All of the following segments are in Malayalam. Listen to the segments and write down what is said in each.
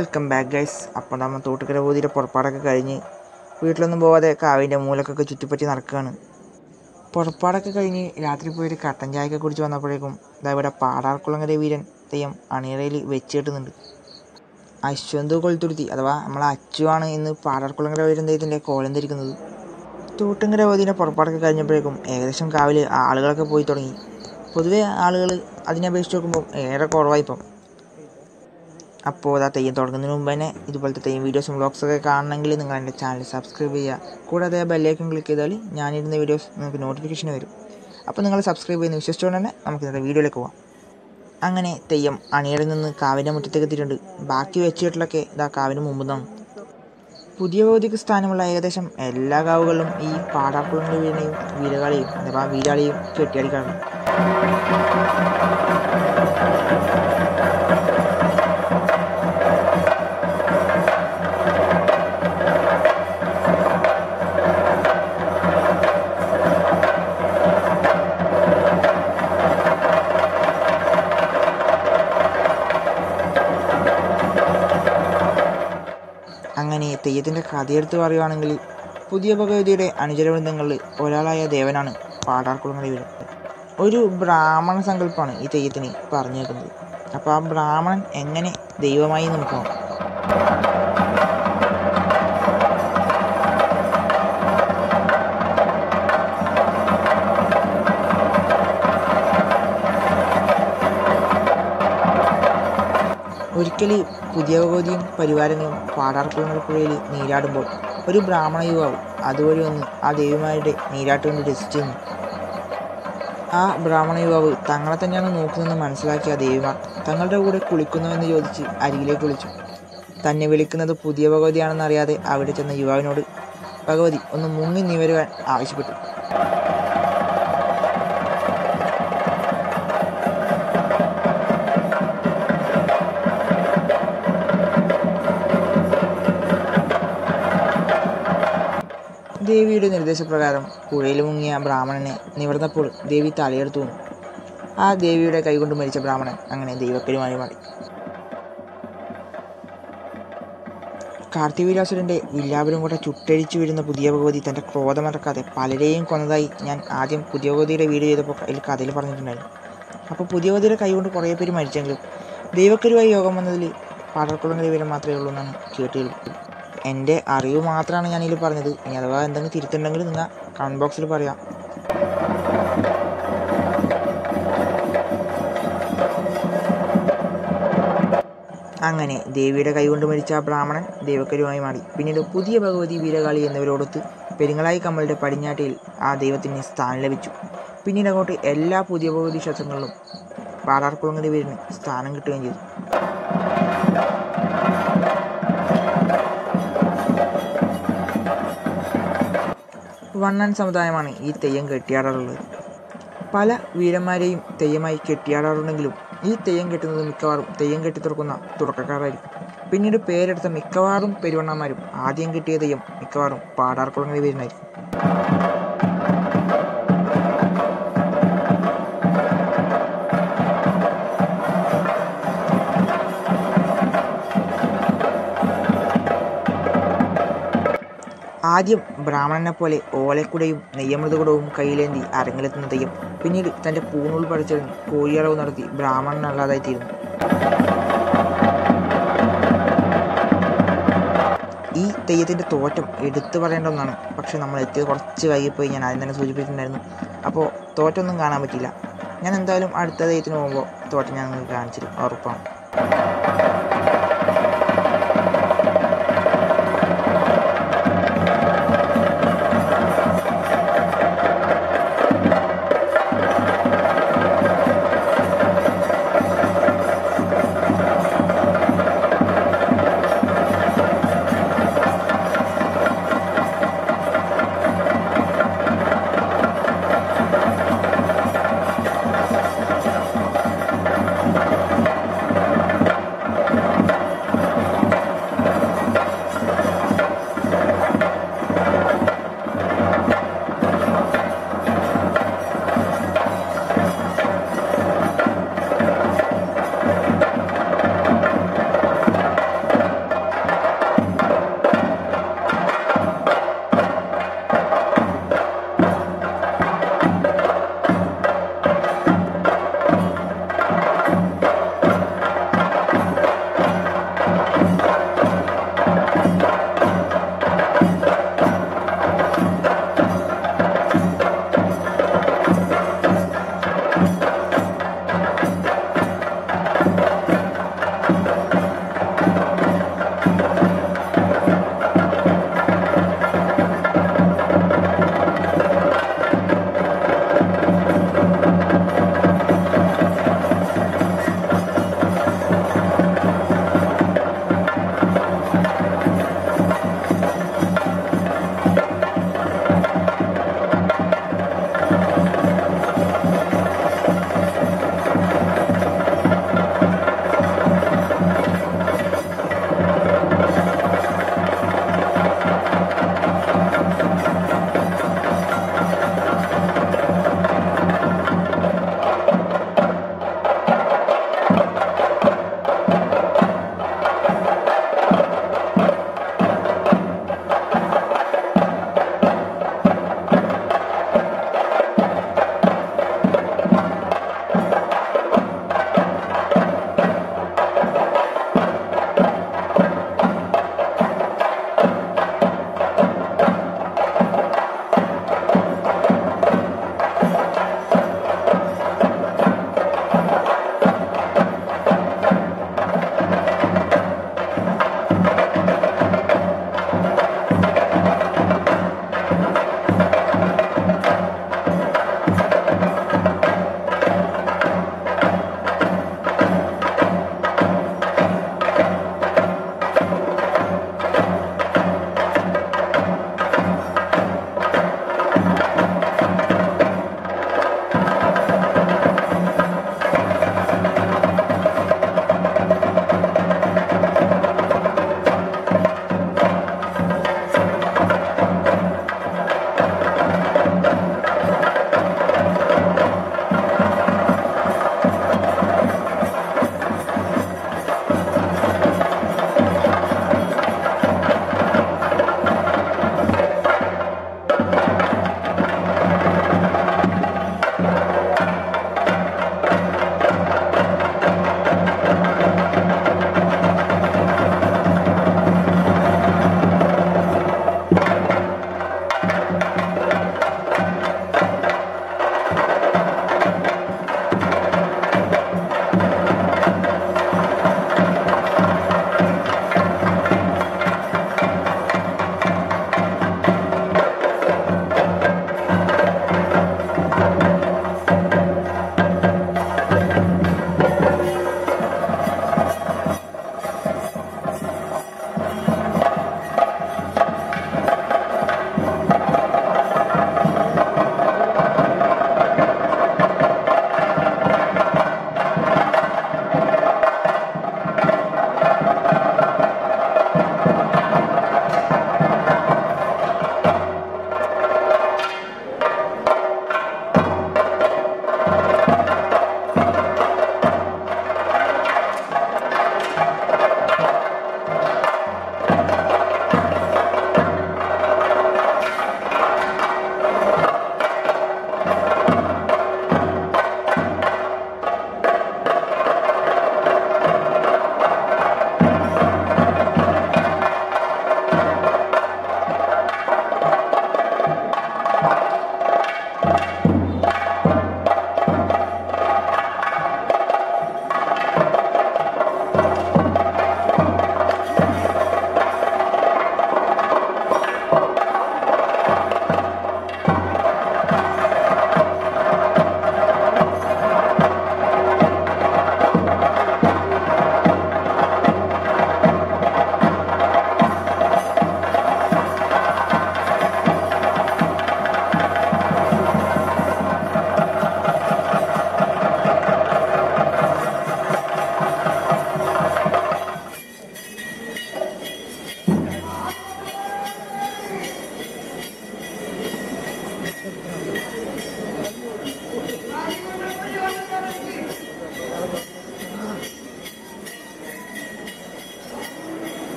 വെൽക്കം ബാക്ക് ഗൈസ് അപ്പോൾ നമ്മൾ തോട്ടുകര പോതിയുടെ പുറപ്പാടൊക്കെ കഴിഞ്ഞ് വീട്ടിലൊന്നും പോവാതെ കാവിന്റെ മൂലക്കൊക്കെ ചുറ്റിപ്പറ്റി നടക്കുകയാണ് പുറപ്പാടൊക്കെ കഴിഞ്ഞ് രാത്രി പോയൊരു കട്ടൻ ചായയൊക്കെ കുടിച്ച് വന്നപ്പോഴേക്കും ഇതാ ഇവിടെ പാടാർക്കുളങ്ങര വീരൻ തെയ്യം അണിയറയിൽ വെച്ച് കെട്ടുന്നുണ്ട് അശ്വന്ത് കൊളുത്തുരുത്തി അഥവാ നമ്മളെ അച്ചുവാണ് ഇന്ന് പാടാർക്കുളങ്ങര വീരൻ തെയ്യത്തിന്റെ കോലം ധരിക്കുന്നത്. തൂട്ടുങ്കര പോതിന്റെ പുറപ്പാടൊക്കെ കഴിഞ്ഞപ്പോഴേക്കും ഏകദേശം കാവിൽ ആളുകളൊക്കെ പോയി തുടങ്ങി. പൊതുവേ ആളുകൾ അതിനെ അപേക്ഷിച്ച് നോക്കുമ്പോൾ ഏറെ കുറവായിപ്പം അപ്പോൾ അതാ തെയ്യം തുടങ്ങുന്നതിന് മുമ്പ് തന്നെ ഇതുപോലത്തെ തെയ്യം വീഡിയോസും വ്ളോഗ്സൊക്കെ കാണണമെങ്കിൽ നിങ്ങൾ എന്റെ ചാനൽ സബ്സ്ക്രൈബ് ചെയ്യുക. കൂടാതെ ആ ബെല്ലൈക്കൺ ക്ലിക്ക് ചെയ്താൽ ഞാനിരുന്ന വീഡിയോസ് നിങ്ങൾക്ക് നോട്ടിഫിക്കേഷൻ വരും. അപ്പോൾ നിങ്ങൾ സബ്സ്ക്രൈബ് ചെയ്യുന്ന വിശ്വസിച്ചുകൊണ്ട് തന്നെ നമുക്ക് ഇന്നത്തെ വീഡിയോയിലേക്ക് പോകാം അങ്ങനെ തെയ്യം അണിയറിൽ നിന്ന് കാവിന്റെ മുറ്റത്തേക്ക് എത്തിയിട്ടുണ്ട്. ബാക്കി വെച്ചിട്ടുള്ളൊക്കെ ഇതാ കാവിന് മുമ്പ് നിന്നാണ്. പുതിയ ഭൗതിക സ്ഥാനമുള്ള ഏകദേശം എല്ലാ കാവുകളിലും ഈ പാടാക്കുളങ്ങൾ വീടിനെയും വീരകാളിയും അഥവാ വീരാളിയും കെട്ടിയടിക്കാറുണ്ട് തെയ്യത്തിന്റെ കഥയെടുത്ത് പറയുകയാണെങ്കിൽ പുതിയ ഭഗവതിയുടെ അനുചരവൃന്ദങ്ങളിൽ ഒരാളായ ദേവനാണ് പാടാർക്കുളങ്ങര വീരൻ. ഒരു ബ്രാഹ്മണ സങ്കല്പമാണ് ഈ തെയ്യത്തിന് പറഞ്ഞു കേൾക്കുന്നത് അപ്പോൾ ആ ബ്രാഹ്മണൻ എങ്ങനെ ദൈവമായി നോക്കണം ഒരിക്കൽ പുതിയ ഗോതിയും പരിവാരങ്ങളും പാടാർക്കുളങ്ങര പുഴയിൽ നീരാടുമ്പോൾ ഒരു ബ്രാഹ്മണ യുവാവ് അതുവഴി വന്ന് ആ ദേവിമാരുടെ നീരാട്ട് കൊണ്ട് രസിച്ചു നിന്നു. ആ ബ്രാഹ്മണ യുവാവ് തങ്ങളെ തന്നെയാണ് നോക്കുന്നതെന്ന് മനസ്സിലാക്കിയ ദേവിമാർ തങ്ങളുടെ കൂടെ കുളിക്കുന്നുവെന്ന് ചോദിച്ച് അരികിലേക്ക് വിളിച്ചു. തന്നെ വിളിക്കുന്നത് പുതിയ ഭഗവതിയാണെന്നറിയാതെ അവിടെ ചെന്ന യുവാവിനോട് ഭഗവതി ഒന്ന് മുങ്ങി നിവരുവാൻ ആവശ്യപ്പെട്ടു. ദേവിയുടെ നിർദ്ദേശപ്രകാരം പുഴയിൽ മുങ്ങിയ ബ്രാഹ്മണനെ നിവർന്നപ്പോൾ ദേവി തലയെടുത്തു. ആ ദേവിയുടെ കൈകൊണ്ട് മരിച്ച ബ്രാഹ്മണൻ അങ്ങനെ ദൈവക്കരുമായി മാറി. കാർത്തികവീരാസുരന്റെ വില്ലാപുരം കൂടെ ചുട്ടഴിച്ചു വരുന്ന പുതിയ ഭഗവതി തന്റെ ക്രോധമടക്കാതെ പലരെയും കൊന്നതായി ഞാൻ ആദ്യം പുതിയ ഭഗവതിയുടെ വീട് ചെയ്തപ്പോൾ അതിൽ കഥയിൽ പറഞ്ഞിട്ടുണ്ടായിരുന്നു. അപ്പോൾ പുതിയ ഭഗവതിയുടെ കൈകൊണ്ട് കുറേ പേര് മരിച്ചെങ്കിലും ദൈവക്കരുവായി യോഗം വന്നതിൽ പാടർക്കുളം വീരം മാത്രമേ ഉള്ളൂ എന്നാണ് കേട്ടുള്ളത് എന്റെ അറിവ് മാത്രമാണ് ഞാനിതിൽ പറഞ്ഞത്. ഇനി അഥവാ എന്തെങ്കിലും തിരുത്തുണ്ടെങ്കിൽ നിങ്ങൾ കമന്റ് ബോക്സിൽ പറയാം. അങ്ങനെ ദേവിയുടെ കൈകൊണ്ട് മരിച്ച ആ ബ്രാഹ്മണൻ ദേവക്കരുമായി മാറി. പിന്നീട് പുതിയ ഭഗവതി വീരകാളി എന്നിവരോടൊത്ത് പെരിങ്ങളായി കമ്മളുടെ പടിഞ്ഞാറ്റയിൽ ആ ദൈവത്തിന് സ്ഥാനം ലഭിച്ചു. പിന്നീട് അങ്ങോട്ട് എല്ലാ പുതിയ ഭഗവതി ക്ഷേത്രങ്ങളിലും പാടാർക്കുളങ്ങര വീടിന് സ്ഥാനം കിട്ടുകയും ചെയ്തു. വണ്ണൻ സമുദായമാണ് ഈ തെയ്യം കെട്ടിയാടാറുള്ളത്. പല വീരന്മാരെയും തെയ്യമായി കെട്ടിയാടാറുണ്ടെങ്കിലും ഈ തെയ്യം കെട്ടുന്നത് മിക്കവാറും തെയ്യം കെട്ടി തുറക്കുന്ന തുടക്കക്കാരായിരിക്കും. പിന്നീട് പേരെടുത്ത മിക്കവാറും പെരുവണ്ണന്മാരും ആദ്യം കെട്ടിയ തെയ്യം മിക്കവാറും പാടാർക്കുളങ്ങളിൽ വരുന്നതായിരിക്കും. ആദ്യം ബ്രാഹ്മണനെ പോലെ ഓലക്കുടയും നെയ്യമൃതകുടവും കയ്യിലേന്തി അരങ്ങിലെത്തുന്ന തെയ്യം പിന്നീട് തന്റെ പൂണൂൽ പഠിച്ചു കോഴിയറവ് നടത്തി ബ്രാഹ്മണനല്ലാതായിത്തീരുന്നു. ഈ തെയ്യത്തിന്റെ തോറ്റം എടുത്തു പറയേണ്ട ഒന്നാണ്. പക്ഷെ നമ്മൾ എത്തിയത് കുറച്ച് വൈകിപ്പോയി. ഞാൻ ആദ്യം തന്നെ സൂചിപ്പിച്ചിട്ടുണ്ടായിരുന്നു. അപ്പോൾ തോറ്റൊന്നും കാണാൻ പറ്റില്ല ഞാൻ എന്തായാലും അടുത്ത തെയ്യത്തിന് പോകുമ്പോൾ തോറ്റം ഞാൻ നിങ്ങൾക്ക് കാണിച്ചിരും ഉറപ്പാണ്.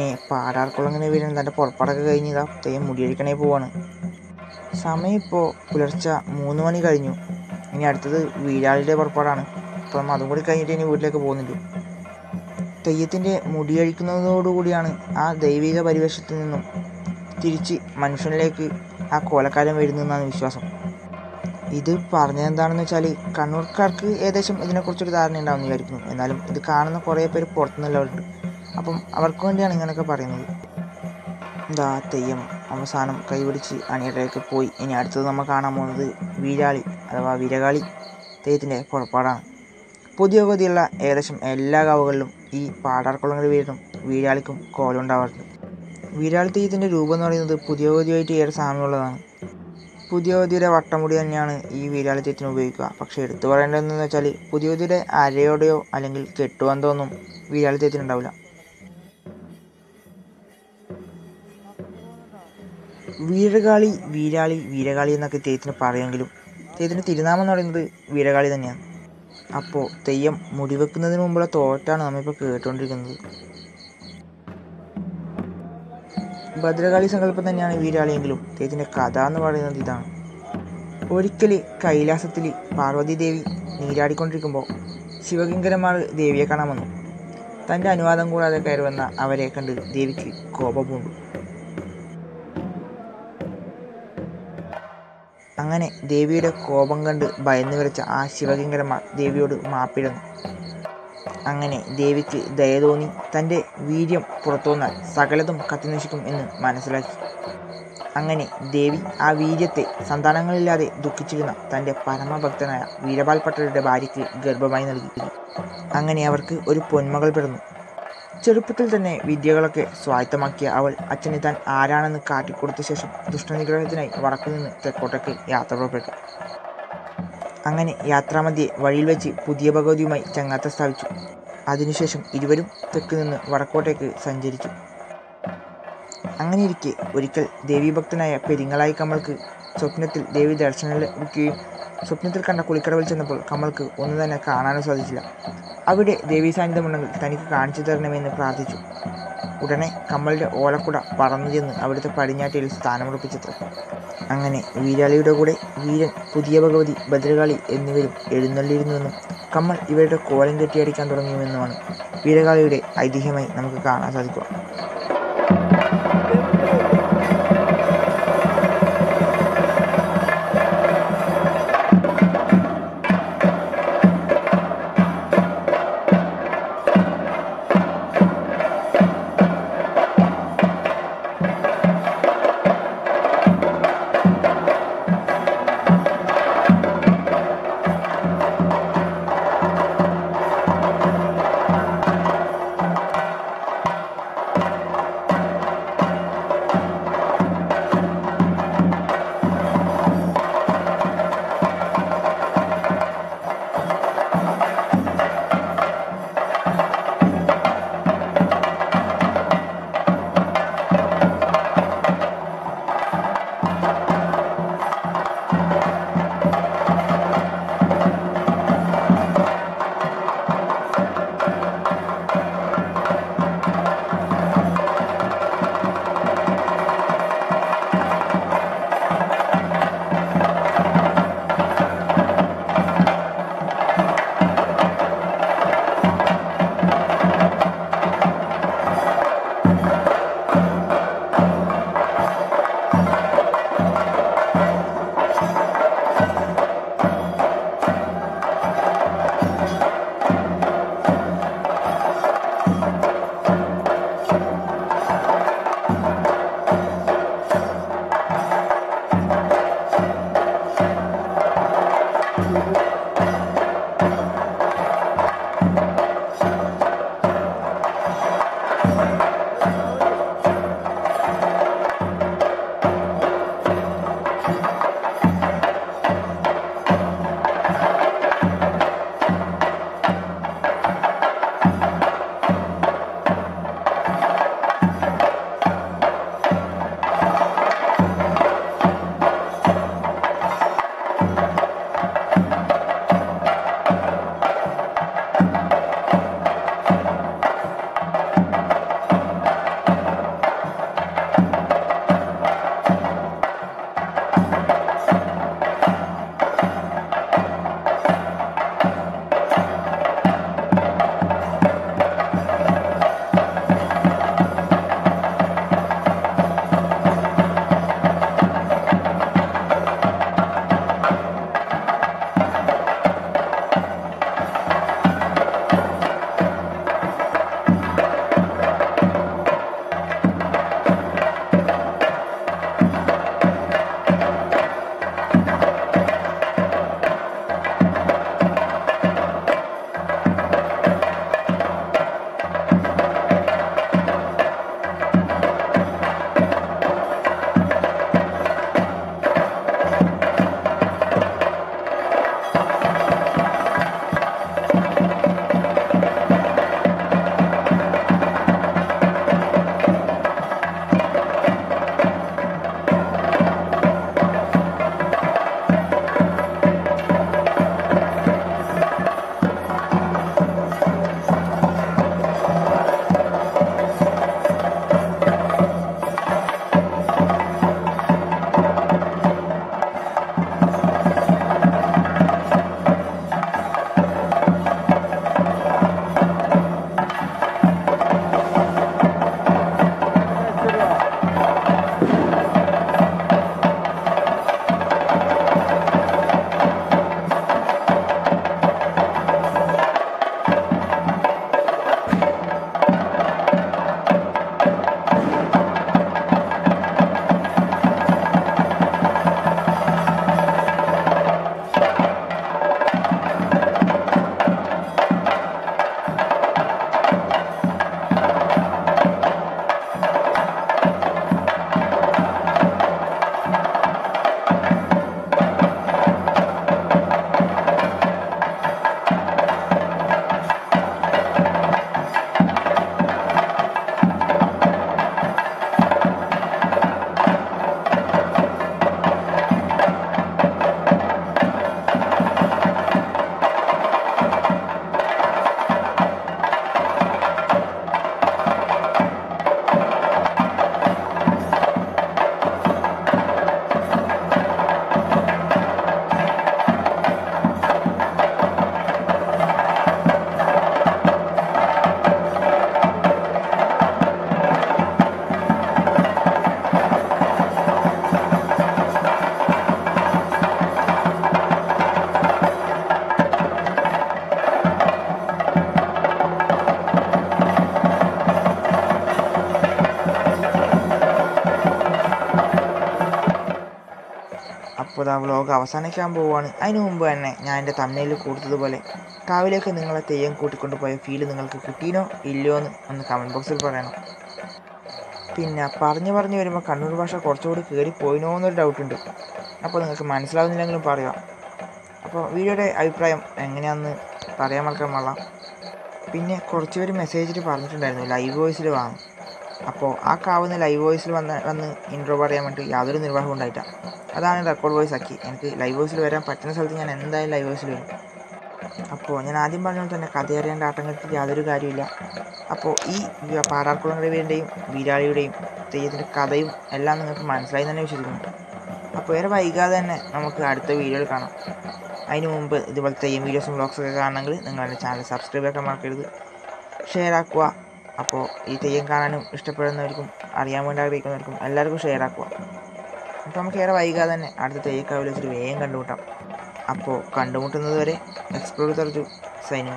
അങ്ങനെ പാടാർക്കുളങ്ങനെ വീരൻ തന്റെ പുറപ്പാടൊക്കെ കഴിഞ്ഞ് ഇതാ തെയ്യം മുടിയഴിക്കണേ പോവാണ്. സമയം ഇപ്പോൾ പുലർച്ചെ മൂന്ന് മണി കഴിഞ്ഞു. ഇനി അടുത്തത് വീരാളിയുടെ പുറപ്പാടാണ്. അപ്പം അതും കൂടി കഴിഞ്ഞിട്ട് ഇനി വീട്ടിലേക്ക് പോകുന്നുള്ളൂ തെയ്യത്തിന്റെ മുടിയഴിക്കുന്നതോടുകൂടിയാണ് ആ ദൈവിക പരിവേഷത്തിൽ നിന്നും തിരിച്ച് മനുഷ്യനിലേക്ക് ആ കോലക്കാലം വരുന്നതെന്നാണ് വിശ്വാസം. ഇത് പറഞ്ഞത് എന്താണെന്ന് വെച്ചാൽ കണ്ണൂർക്കാർക്ക് ഏകദേശം ഇതിനെക്കുറിച്ചൊരു ധാരണ ഉണ്ടാവും വിചാരിക്കുന്നു. എന്നാലും ഇത് കാണുന്ന കുറേ പേര് പുറത്തുനിന്നുള്ളവരുണ്ട്. അപ്പം അവർക്ക് വേണ്ടിയാണ് ഇങ്ങനെയൊക്കെ പറയുന്നത്. എന്താ തെയ്യം അവസാനം കൈപിടിച്ച് അണിയറയൊക്കെ പോയി. ഇനി അടുത്തത് നമ്മൾ കാണാൻ പോകുന്നത് വീരാളി അഥവാ വീരകാളി തെയ്യത്തിന്റെ പുറപ്പാടാണ്. പുതിയ പുതിയുള്ള ഏകദേശം എല്ലാ കാവുകളിലും ഈ പാടാർക്കുളങ്ങര വീടിനും വീരാളിക്കും കോലുണ്ടാവാറുണ്ട് വീരാളി തെയ്യത്തിന്റെ രൂപം എന്ന് പറയുന്നത് പുതിയ പുതിയമായിട്ട് ഏറെ സാമ്യമുള്ളതാണ്. പുതിയ പുതിയുടെ വട്ടമുടി തന്നെയാണ് ഈ വീരാളി തെയ്യത്തിന് ഉപയോഗിക്കുക. പക്ഷേ എടുത്തു പറയേണ്ടതെന്ന് വെച്ചാൽ പുതിയ പുതിയുടെ അരയോടെയോ അല്ലെങ്കിൽ കെട്ടുവന്തോ ഒന്നും വീരാളി തെയ്യത്തിന് വീരകാളി വീരാളി വീരകാളി എന്നൊക്കെ തെയ്യത്തിന് പറയുമെങ്കിലും തെയ്യത്തിന്റെ തിരുനാമം എന്ന് പറയുന്നത് വീരകാളി തന്നെയാണ് അപ്പോൾ തെയ്യം മുടിവെക്കുന്നതിന് മുമ്പുള്ള തോറ്റാണ് നമ്മളിപ്പോൾ കേട്ടുകൊണ്ടിരിക്കുന്നത് ഭദ്രകാളി സങ്കല്പം തന്നെയാണ് വീരാളിയെങ്കിലും. തെയ്യത്തിന്റെ കഥ എന്ന് പറയുന്നത് ഇതാണ്. ഒരിക്കൽ കൈലാസത്തിൽ പാർവതി ദേവി നീരാടിക്കൊണ്ടിരിക്കുമ്പോൾ ശിവകിങ്കരന്മാർ ദേവിയെ കാണാൻ വന്നു. തന്റെ അനുവാദം കൂടാതെ കയറി വന്ന അവരെ കണ്ട് ദേവിക്ക് കോപം പൂണ്ടു അങ്ങനെ ദേവിയുടെ കോപം കണ്ട് ഭയന്നു വിറച്ച ആ ശിവകിങ്കരന്മാർ ദേവിയോട് മാപ്പിടുന്നു. അങ്ങനെ ദേവിക്ക് ദയ തോന്നി തന്റെ വീര്യം പുറത്തു വന്നാൽ സകലതും കത്തിനശിക്കും എന്ന് മനസ്സിലാക്കി. അങ്ങനെ ദേവി ആ വീര്യത്തെ സന്താനങ്ങളില്ലാതെ ദുഃഖിച്ചിരുന്ന തന്റെ പരമഭക്തനായ വീരപാൽ പട്ടരുടെ ഭാര്യയ്ക്ക് ഗർഭമായി നൽകി. അങ്ങനെ അവർക്ക് ഒരു പൊന്മകൾ പിറന്നു. ചെറുപ്പത്തിൽ തന്നെ വിദ്യകളൊക്കെ സ്വായത്തമാക്കിയ അവൾ അച്ഛനെ താൻ ആരാണെന്ന് കാട്ടിക്കൊടുത്ത ശേഷം ദുഷ്ടനിഗ്രഹത്തിനായി വടക്കു നിന്ന് തെക്കോട്ടേക്ക് യാത്ര പുറപ്പെട്ടു. അങ്ങനെ യാത്രാമധ്യേ വഴിയിൽ വെച്ച് പുതിയ ഭഗവതിയുമായി ചങ്ങാത്ത സ്ഥാപിച്ചു. അതിനുശേഷം ഇരുവരും തെക്ക് നിന്ന് വടക്കോട്ടേക്ക് സഞ്ചരിച്ചു. അങ്ങനെയിരിക്കെ ഒരിക്കൽ ദേവീഭക്തനായ പെരിങ്ങളായി കമൾക്ക് സ്വപ്നത്തിൽ ദേവി ദർശനം ലഭിക്കുകയും സ്വപ്നത്തിൽ കണ്ട കുളിക്കടവിൽ ചെന്നപ്പോൾ കമൽക്ക് ഒന്നും തന്നെ കാണാനും സാധിച്ചില്ല. അവിടെ ദേവി സാന്നിധ്യമുണ്ടെങ്കിൽ തനിക്ക് കാണിച്ചു തരണമെന്ന് പ്രാർത്ഥിച്ചു. ഉടനെ കമ്മളുടെ ഓലക്കുട പറന്നു ചെന്ന് അവിടുത്തെ പടിഞ്ഞാറ്റയിൽ സ്ഥാനമുറപ്പിച്ചത്ര അങ്ങനെ വീരാളിയുടെ കൂടെ വീരൻ പുതിയ ഭഗവതി ഭദ്രകാളി എന്നിവരും എഴുന്നള്ളിയിരുന്നുവെന്നും കമ്മൽ ഇവരുടെ കോലം കെട്ടിയടിക്കാൻ തുടങ്ങിയുമെന്നുമാണ് വീരകാളിയുടെ ഐതിഹ്യമായി നമുക്ക് കാണാൻ സാധിക്കുക. അപ്പോൾ ഇതാ വ്ലോഗ് അവസാനിക്കാൻ പോവുകയാണ് അതിന് മുമ്പ് തന്നെ ഞാൻ എന്റെ തമ്മയിൽ കൊടുത്തതുപോലെ കാവിലേക്ക് നിങ്ങളെ തെയ്യം കൂട്ടിക്കൊണ്ട് പോയ ഫീൽ നിങ്ങൾക്ക് കിട്ടിയോ ഇല്ലയോ എന്ന് ഒന്ന് കമന്റ് ബോക്സിൽ പറയണം. പിന്നെ പറഞ്ഞു പറഞ്ഞു വരുമ്പോൾ കണ്ണൂർ ഭാഷ കുറച്ചുകൂടി കയറി പോയിനോ എന്നൊരു ഡൗട്ടുണ്ട് അപ്പോൾ നിങ്ങൾക്ക് മനസ്സിലാവുന്നില്ലെങ്കിലും പറയാം. അപ്പോൾ വീഡിയോയുടെ അഭിപ്രായം എങ്ങനെയാണെന്ന് പറയാൻ മറക്കാൻ പാടാം പിന്നെ കുറച്ച് പേര് മെസ്സേജിൽ പറഞ്ഞിട്ടുണ്ടായിരുന്നു ലൈവ് വോയിസിൽ വാങ്ങും. അപ്പോൾ ആ കാവുന്ന ലൈവ് വോയിസിൽ വന്ന് വന്ന് ഇൻട്രോ പറയാൻ വേണ്ടി യാതൊരു നിർവാഹവും ഉണ്ടായിട്ടാണ് അതാണ് റെക്കോർഡ് വോയിസ് ആക്കി. എനിക്ക് ലൈവ് വോയിസിൽ വരാൻ പറ്റുന്ന സ്ഥലത്ത് ഞാൻ എന്തായാലും ലൈവ് വോയിസിൽ വരും. അപ്പോൾ ഞാൻ ആദ്യം പറഞ്ഞ പോലെ തന്നെ അറിയാൻ ആട്ടങ്ങൾക്ക് യാതൊരു കാര്യമില്ല അപ്പോൾ ഈ പാറാർക്കുളം രവിയുടെയും വീരാളിയുടെയും തെയ്യത്തിന്റെ കഥയും എല്ലാം നിങ്ങൾക്ക് മനസ്സിലായി തന്നെ വിശ്വസിക്കുന്നു. അപ്പോൾ ഏറെ വൈകാതെ തന്നെ നമുക്ക് അടുത്ത വീഡിയോയിൽ കാണാം. അതിന് മുമ്പ് ഇതുപോലെ തെയ്യം വീഡിയോസും വ്ളോഗ്സൊക്കെ കാണണമെങ്കിൽ നിങ്ങളുടെ ചാനൽ സബ്സ്ക്രൈബ് ആക്കാൻ മറക്കരുത്. ഷെയർ ആക്കുക. അപ്പോൾ ഈ തെയ്യം കാണാനും ഇഷ്ടപ്പെടുന്നവർക്കും അറിയാൻ വേണ്ടി ആഗ്രഹിക്കുന്നവർക്കും എല്ലാവർക്കും ഷെയർ ആക്കുക. അപ്പോൾ നമുക്ക് ഏറെ വൈകാതെ തന്നെ അടുത്ത തെയ്യക്കാവിൽ വെച്ചിട്ട് വേഗം കണ്ടുമുട്ടാം. അപ്പോൾ കണ്ടുമുട്ടുന്നത് വരെ എക്സ്പ്ലോർ തെറിച്ചു. സൈനിങ്